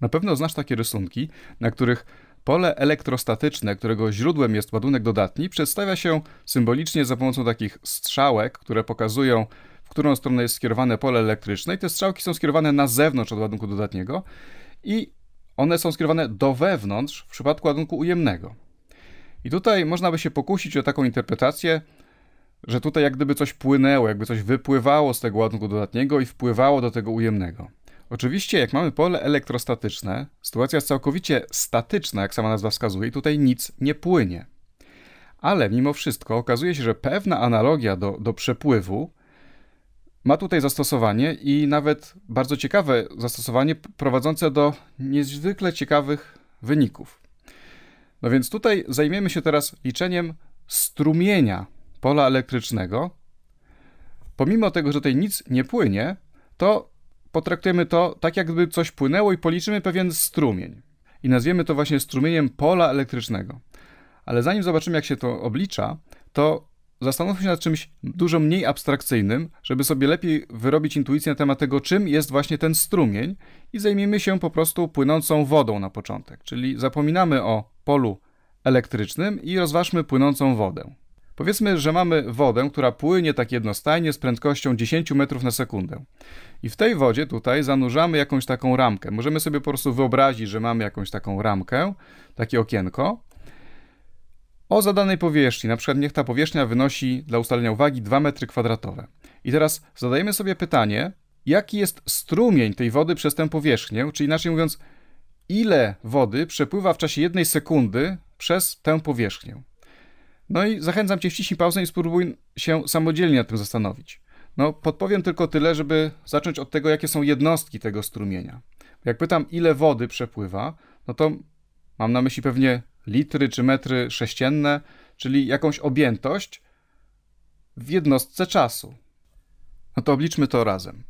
Na pewno znasz takie rysunki, na których pole elektrostatyczne, którego źródłem jest ładunek dodatni, przedstawia się symbolicznie za pomocą takich strzałek, które pokazują, w którą stronę jest skierowane pole elektryczne. I te strzałki są skierowane na zewnątrz od ładunku dodatniego i one są skierowane do wewnątrz w przypadku ładunku ujemnego. I tutaj można by się pokusić o taką interpretację, że tutaj jak gdyby coś płynęło, jakby coś wypływało z tego ładunku dodatniego i wpływało do tego ujemnego. Oczywiście, jak mamy pole elektrostatyczne, sytuacja jest całkowicie statyczna, jak sama nazwa wskazuje, i tutaj nic nie płynie. Ale mimo wszystko okazuje się, że pewna analogia do, do przepływu ma tutaj zastosowanie i nawet bardzo ciekawe zastosowanie prowadzące do niezwykle ciekawych wyników. No więc tutaj zajmiemy się teraz liczeniem strumienia pola elektrycznego. Pomimo tego, że tutaj nic nie płynie, to potraktujemy to tak, jakby coś płynęło i policzymy pewien strumień. I nazwiemy to właśnie strumieniem pola elektrycznego. Ale zanim zobaczymy, jak się to oblicza, to zastanówmy się nad czymś dużo mniej abstrakcyjnym, żeby sobie lepiej wyrobić intuicję na temat tego, czym jest właśnie ten strumień i zajmiemy się po prostu płynącą wodą na początek. Czyli zapominamy o polu elektrycznym i rozważmy płynącą wodę. Powiedzmy, że mamy wodę, która płynie tak jednostajnie z prędkością 10 metrów na sekundę. I w tej wodzie tutaj zanurzamy jakąś taką ramkę. Możemy sobie po prostu wyobrazić, że mamy jakąś taką ramkę, takie okienko, o zadanej powierzchni. Na przykład niech ta powierzchnia wynosi dla ustalenia uwagi 2 metry kwadratowe. I teraz zadajemy sobie pytanie, jaki jest strumień tej wody przez tę powierzchnię, czyli inaczej mówiąc, ile wody przepływa w czasie jednej sekundy przez tę powierzchnię. No i zachęcam Cię wciśnij pauzę i spróbuj się samodzielnie nad tym zastanowić. No, podpowiem tylko tyle, żeby zacząć od tego, jakie są jednostki tego strumienia. Jak pytam, ile wody przepływa, no to mam na myśli pewnie litry czy metry sześcienne, czyli jakąś objętość w jednostce czasu. No to obliczmy to razem.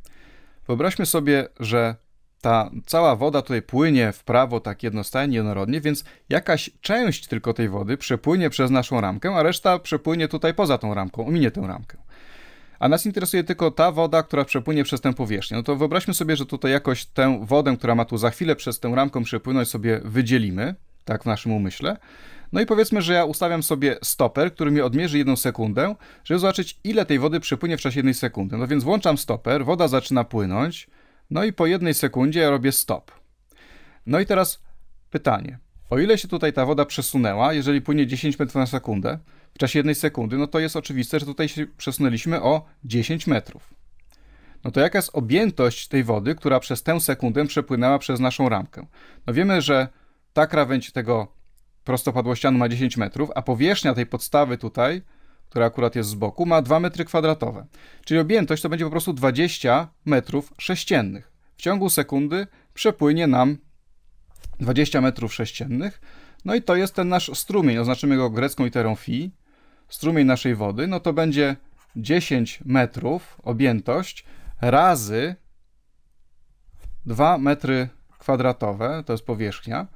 Wyobraźmy sobie, że ta cała woda tutaj płynie w prawo tak jednostajnie, jednorodnie, więc jakaś część tylko tej wody przepłynie przez naszą ramkę, a reszta przepłynie tutaj poza tą ramką, ominie tę ramkę. A nas interesuje tylko ta woda, która przepłynie przez tę powierzchnię. No to wyobraźmy sobie, że tutaj jakoś tę wodę, która ma tu za chwilę przez tę ramkę przepłynąć, sobie wydzielimy, tak w naszym umyśle. No i powiedzmy, że ja ustawiam sobie stoper, który mi odmierzy jedną sekundę, żeby zobaczyć, ile tej wody przepłynie w czasie jednej sekundy. No więc włączam stoper, woda zaczyna płynąć, no i po jednej sekundzie ja robię stop. No i teraz pytanie. O ile się tutaj ta woda przesunęła, jeżeli płynie 10 metrów na sekundę, w czasie jednej sekundy, no to jest oczywiste, że tutaj się przesunęliśmy o 10 metrów. No to jaka jest objętość tej wody, która przez tę sekundę przepłynęła przez naszą ramkę? No wiemy, że ta krawędź tego prostopadłościanu ma 10 metrów, a powierzchnia tej podstawy tutaj która akurat jest z boku, ma 2 metry kwadratowe. Czyli objętość to będzie po prostu 20 metrów sześciennych. W ciągu sekundy przepłynie nam 20 metrów sześciennych. No i to jest ten nasz strumień. Oznaczymy go grecką literą fi. Strumień naszej wody, no to będzie 10 metrów objętość razy 2 metry kwadratowe, to jest powierzchnia.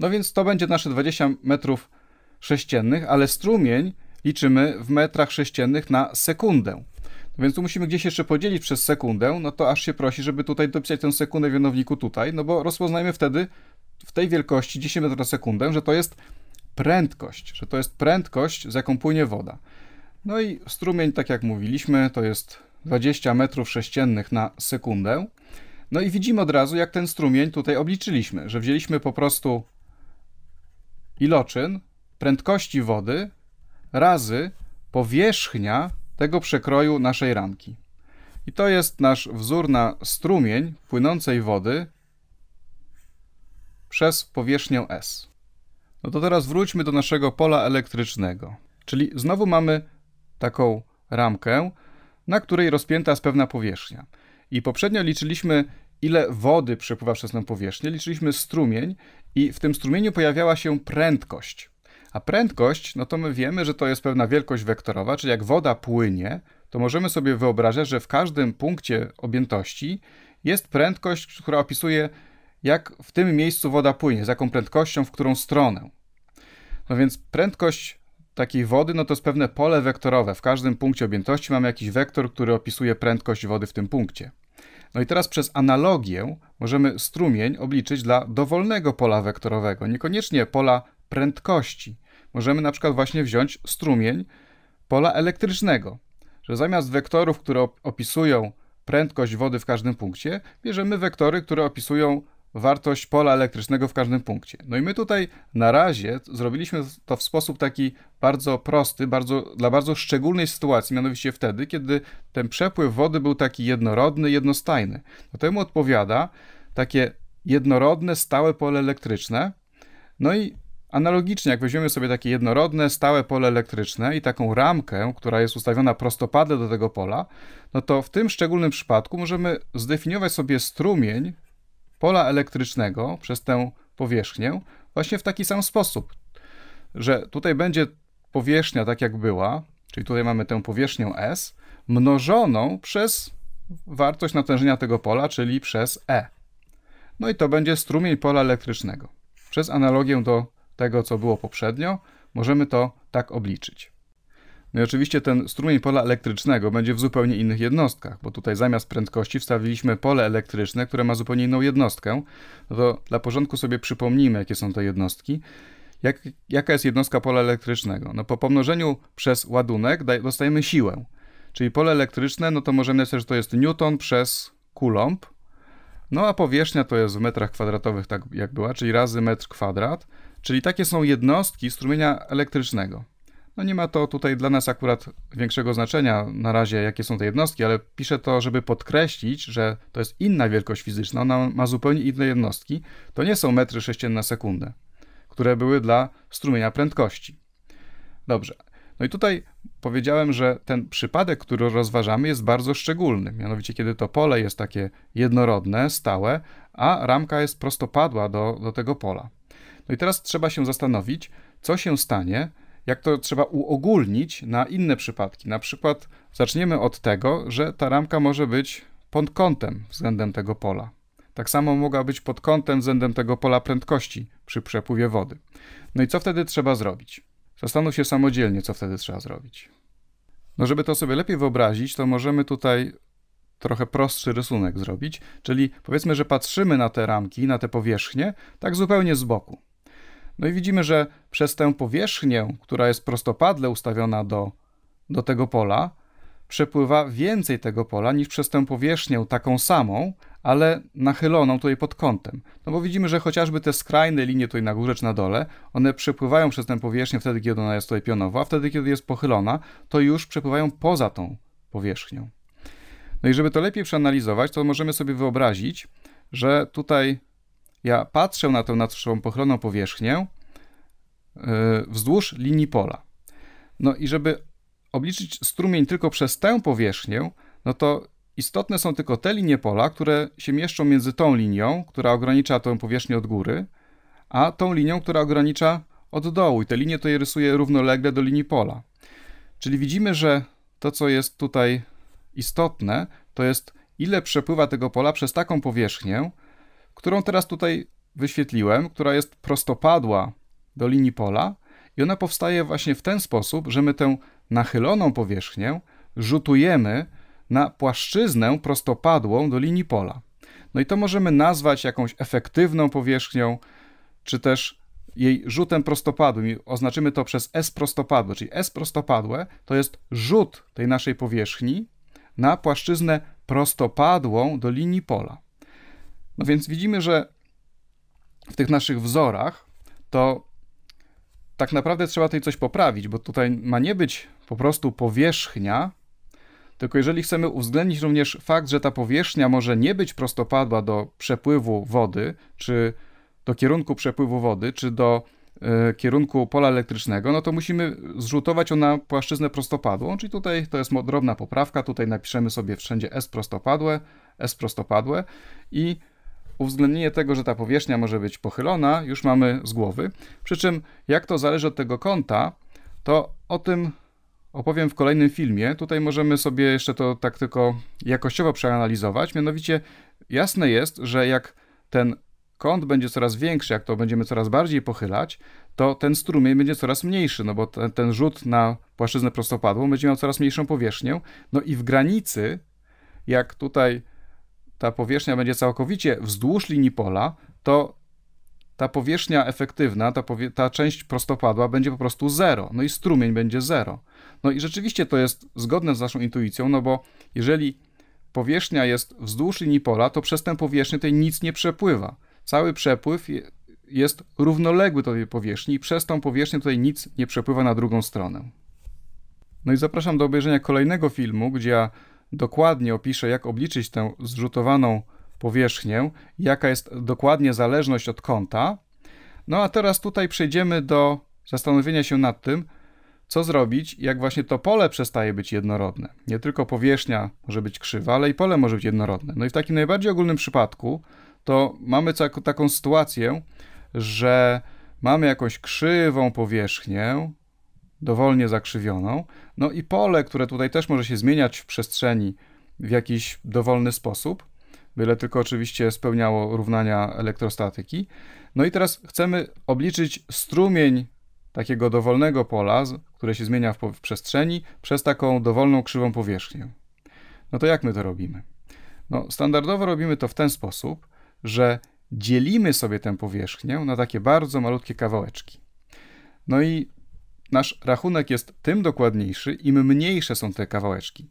No więc to będzie nasze 20 metrów sześciennych, ale strumień liczymy w metrach sześciennych na sekundę. Więc tu musimy gdzieś jeszcze podzielić przez sekundę, no to aż się prosi, żeby tutaj dopisać tę sekundę w mianowniku tutaj, no bo rozpoznajmy wtedy w tej wielkości 10 metrów na sekundę, że to jest prędkość, że to jest prędkość, z jaką płynie woda. No i strumień, tak jak mówiliśmy, to jest 20 metrów sześciennych na sekundę. No i widzimy od razu, jak ten strumień tutaj obliczyliśmy, że wzięliśmy po prostu iloczyn prędkości wody razy powierzchnia tego przekroju naszej ramki. I to jest nasz wzór na strumień płynącej wody przez powierzchnię S. No to teraz wróćmy do naszego pola elektrycznego. Czyli znowu mamy taką ramkę, na której rozpięta jest pewna powierzchnia. I poprzednio liczyliśmy, ile wody przepływa przez tę powierzchnię, liczyliśmy strumień i w tym strumieniu pojawiała się prędkość. A prędkość, no to my wiemy, że to jest pewna wielkość wektorowa, czyli jak woda płynie, to możemy sobie wyobrażać, że w każdym punkcie objętości jest prędkość, która opisuje, jak w tym miejscu woda płynie, z jaką prędkością, w którą stronę. No więc prędkość takiej wody, no to jest pewne pole wektorowe. W każdym punkcie objętości mamy jakiś wektor, który opisuje prędkość wody w tym punkcie. No i teraz przez analogię możemy strumień obliczyć dla dowolnego pola wektorowego, niekoniecznie pola prędkości. Możemy na przykład właśnie wziąć strumień pola elektrycznego, że zamiast wektorów, które opisują prędkość wody w każdym punkcie, bierzemy wektory, które opisują wartość pola elektrycznego w każdym punkcie. No i my tutaj na razie zrobiliśmy to w sposób taki bardzo prosty, bardzo, dla bardzo szczególnej sytuacji, mianowicie wtedy, kiedy ten przepływ wody był taki jednorodny, jednostajny. Do temu odpowiada takie jednorodne, stałe pole elektryczne. No i analogicznie, jak weźmiemy sobie takie jednorodne, stałe pole elektryczne i taką ramkę, która jest ustawiona prostopadle do tego pola, no to w tym szczególnym przypadku możemy zdefiniować sobie strumień pola elektrycznego przez tę powierzchnię właśnie w taki sam sposób, że tutaj będzie powierzchnia tak jak była, czyli tutaj mamy tę powierzchnię S, mnożoną przez wartość natężenia tego pola, czyli przez E. No i to będzie strumień pola elektrycznego. Przez analogię do tego, co było poprzednio, możemy to tak obliczyć. No i oczywiście ten strumień pola elektrycznego będzie w zupełnie innych jednostkach, bo tutaj zamiast prędkości wstawiliśmy pole elektryczne, które ma zupełnie inną jednostkę. No to dla porządku sobie przypomnijmy, jakie są te jednostki. Jak, jaka jest jednostka pola elektrycznego? No po pomnożeniu przez ładunek daj, dostajemy siłę. Czyli pole elektryczne, no to możemy napisać, że to jest newton przez coulomb. No a powierzchnia to jest w metrach kwadratowych, tak jak była, czyli razy metr kwadrat. Czyli takie są jednostki strumienia elektrycznego. No nie ma to tutaj dla nas akurat większego znaczenia na razie, jakie są te jednostki, ale piszę to, żeby podkreślić, że to jest inna wielkość fizyczna, ona ma zupełnie inne jednostki. To nie są metry sześcienne na sekundę, które były dla strumienia prędkości. Dobrze. No i tutaj powiedziałem, że ten przypadek, który rozważamy, jest bardzo szczególny. Mianowicie, kiedy to pole jest takie jednorodne, stałe, a ramka jest prostopadła do, do tego pola. No i teraz trzeba się zastanowić, co się stanie, jak to trzeba uogólnić na inne przypadki. Na przykład zaczniemy od tego, że ta ramka może być pod kątem względem tego pola. Tak samo mogła być pod kątem względem tego pola prędkości przy przepływie wody. No i co wtedy trzeba zrobić? Zastanów się samodzielnie, co wtedy trzeba zrobić. No, żeby to sobie lepiej wyobrazić, to możemy tutaj trochę prostszy rysunek zrobić, czyli powiedzmy, że patrzymy na te ramki, na te powierzchnie, tak zupełnie z boku. No i widzimy, że przez tę powierzchnię, która jest prostopadle ustawiona do, do tego pola, przepływa więcej tego pola niż przez tę powierzchnię taką samą, ale nachyloną tutaj pod kątem. No bo widzimy, że chociażby te skrajne linie tutaj na górze czy na dole, one przepływają przez tę powierzchnię wtedy, kiedy ona jest tutaj pionowa, a wtedy, kiedy jest pochylona, to już przepływają poza tą powierzchnią. No i żeby to lepiej przeanalizować, to możemy sobie wyobrazić, że tutaj ja patrzę na tę naszą powierzchnię yy, wzdłuż linii pola. No i żeby obliczyć strumień tylko przez tę powierzchnię, no to istotne są tylko te linie pola, które się mieszczą między tą linią, która ogranicza tę powierzchnię od góry, a tą linią, która ogranicza od dołu. I te linie to je rysuję równolegle do linii pola. Czyli widzimy, że to, co jest tutaj istotne, to jest ile przepływa tego pola przez taką powierzchnię, którą teraz tutaj wyświetliłem, która jest prostopadła do linii pola i ona powstaje właśnie w ten sposób, że my tę nachyloną powierzchnię rzutujemy na płaszczyznę prostopadłą do linii pola. No i to możemy nazwać jakąś efektywną powierzchnią, czy też jej rzutem prostopadłym i oznaczymy to przez S prostopadłe, czyli S prostopadłe to jest rzut tej naszej powierzchni na płaszczyznę prostopadłą do linii pola. No więc widzimy, że w tych naszych wzorach to tak naprawdę trzeba tutaj coś poprawić, bo tutaj ma nie być po prostu powierzchnia, tylko jeżeli chcemy uwzględnić również fakt, że ta powierzchnia może nie być prostopadła do przepływu wody, czy do kierunku przepływu wody, czy do y, kierunku pola elektrycznego, no to musimy zrzutować ją na płaszczyznę prostopadłą, czyli tutaj to jest drobna poprawka, tutaj napiszemy sobie wszędzie S prostopadłe, S prostopadłe i uwzględnienie tego, że ta powierzchnia może być pochylona, już mamy z głowy. Przy czym, jak to zależy od tego kąta, to o tym opowiem w kolejnym filmie. Tutaj możemy sobie jeszcze to tak tylko jakościowo przeanalizować. Mianowicie, jasne jest, że jak ten kąt będzie coraz większy, jak to będziemy coraz bardziej pochylać, to ten strumień będzie coraz mniejszy, no bo ten, ten rzut na płaszczyznę prostopadłą będzie miał coraz mniejszą powierzchnię. No i w granicy, jak tutaj ta powierzchnia będzie całkowicie wzdłuż linii pola, to ta powierzchnia efektywna, ta, powie ta część prostopadła będzie po prostu zero, no i strumień będzie zero. No i rzeczywiście to jest zgodne z naszą intuicją, no bo jeżeli powierzchnia jest wzdłuż linii pola, to przez tę powierzchnię tej nic nie przepływa. Cały przepływ jest równoległy do tej powierzchni i przez tą powierzchnię tutaj nic nie przepływa na drugą stronę. No i zapraszam do obejrzenia kolejnego filmu, gdzie ja dokładnie opiszę, jak obliczyć tę zrzutowaną powierzchnię, jaka jest dokładnie zależność od kąta. No a teraz tutaj przejdziemy do zastanowienia się nad tym, co zrobić, jak właśnie to pole przestaje być jednorodne. Nie tylko powierzchnia może być krzywa, ale i pole może być jednorodne. No i w takim najbardziej ogólnym przypadku to mamy taką sytuację, że mamy jakąś krzywą powierzchnię, dowolnie zakrzywioną, no i pole, które tutaj też może się zmieniać w przestrzeni w jakiś dowolny sposób, byle tylko oczywiście spełniało równania elektrostatyki. No i teraz chcemy obliczyć strumień takiego dowolnego pola, które się zmienia w, w przestrzeni, przez taką dowolną krzywą powierzchnię. No to jak my to robimy? No, standardowo robimy to w ten sposób, że dzielimy sobie tę powierzchnię na takie bardzo malutkie kawałeczki. No i nasz rachunek jest tym dokładniejszy, im mniejsze są te kawałeczki.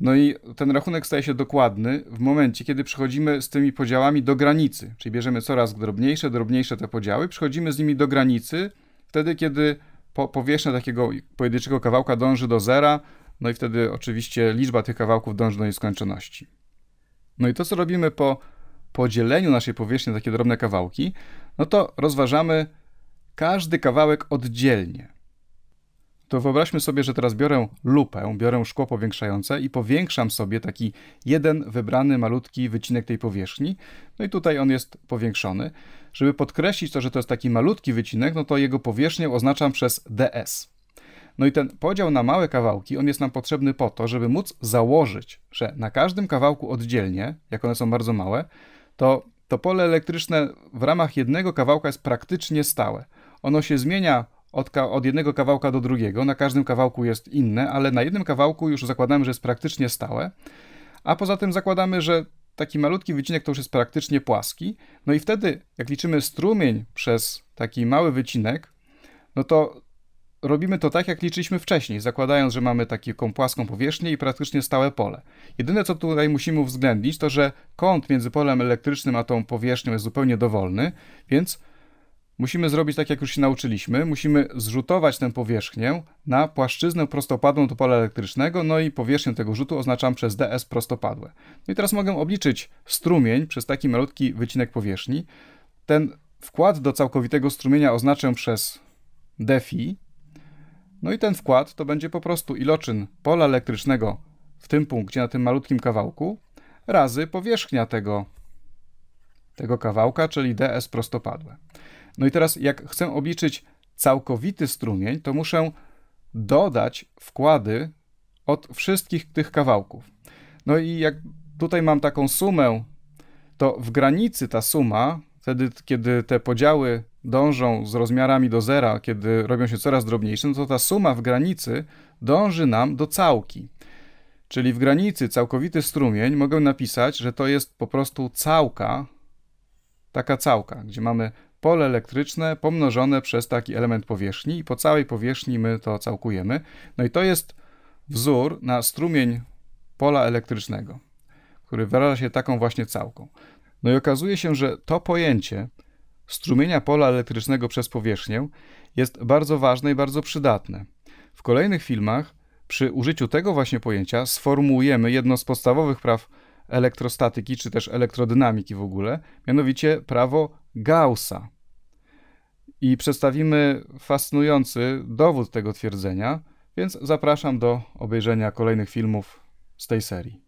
No i ten rachunek staje się dokładny w momencie, kiedy przechodzimy z tymi podziałami do granicy, czyli bierzemy coraz drobniejsze, drobniejsze te podziały, przechodzimy z nimi do granicy, wtedy kiedy po, powierzchnia takiego pojedynczego kawałka dąży do zera, no i wtedy oczywiście liczba tych kawałków dąży do nieskończoności. No i to, co robimy po podzieleniu naszej powierzchni na takie drobne kawałki, no to rozważamy każdy kawałek oddzielnie to wyobraźmy sobie, że teraz biorę lupę, biorę szkło powiększające i powiększam sobie taki jeden wybrany malutki wycinek tej powierzchni. No i tutaj on jest powiększony. Żeby podkreślić to, że to jest taki malutki wycinek, no to jego powierzchnię oznaczam przez ds. No i ten podział na małe kawałki, on jest nam potrzebny po to, żeby móc założyć, że na każdym kawałku oddzielnie, jak one są bardzo małe, to to pole elektryczne w ramach jednego kawałka jest praktycznie stałe. Ono się zmienia od, od jednego kawałka do drugiego. Na każdym kawałku jest inne, ale na jednym kawałku już zakładamy, że jest praktycznie stałe. A poza tym zakładamy, że taki malutki wycinek to już jest praktycznie płaski. No i wtedy, jak liczymy strumień przez taki mały wycinek, no to robimy to tak, jak liczyliśmy wcześniej, zakładając, że mamy taką płaską powierzchnię i praktycznie stałe pole. Jedyne, co tutaj musimy uwzględnić, to że kąt między polem elektrycznym a tą powierzchnią jest zupełnie dowolny, więc musimy zrobić tak, jak już się nauczyliśmy. Musimy zrzutować tę powierzchnię na płaszczyznę prostopadłą do pola elektrycznego, no i powierzchnię tego rzutu oznaczam przez ds prostopadłe. No i teraz mogę obliczyć strumień przez taki malutki wycinek powierzchni. Ten wkład do całkowitego strumienia oznaczę przez dφ. No i ten wkład to będzie po prostu iloczyn pola elektrycznego w tym punkcie, na tym malutkim kawałku, razy powierzchnia tego, tego kawałka, czyli ds prostopadłe. No i teraz, jak chcę obliczyć całkowity strumień, to muszę dodać wkłady od wszystkich tych kawałków. No i jak tutaj mam taką sumę, to w granicy ta suma, wtedy kiedy te podziały dążą z rozmiarami do zera, kiedy robią się coraz drobniejsze, no to ta suma w granicy dąży nam do całki. Czyli w granicy całkowity strumień mogę napisać, że to jest po prostu całka, taka całka, gdzie mamy pole elektryczne pomnożone przez taki element powierzchni i po całej powierzchni my to całkujemy. No i to jest wzór na strumień pola elektrycznego, który wyraża się taką właśnie całką. No i okazuje się, że to pojęcie strumienia pola elektrycznego przez powierzchnię jest bardzo ważne i bardzo przydatne. W kolejnych filmach przy użyciu tego właśnie pojęcia sformułujemy jedno z podstawowych praw elektrostatyki, czy też elektrodynamiki w ogóle, mianowicie prawo Gaussa i przedstawimy fascynujący dowód tego twierdzenia, więc zapraszam do obejrzenia kolejnych filmów z tej serii.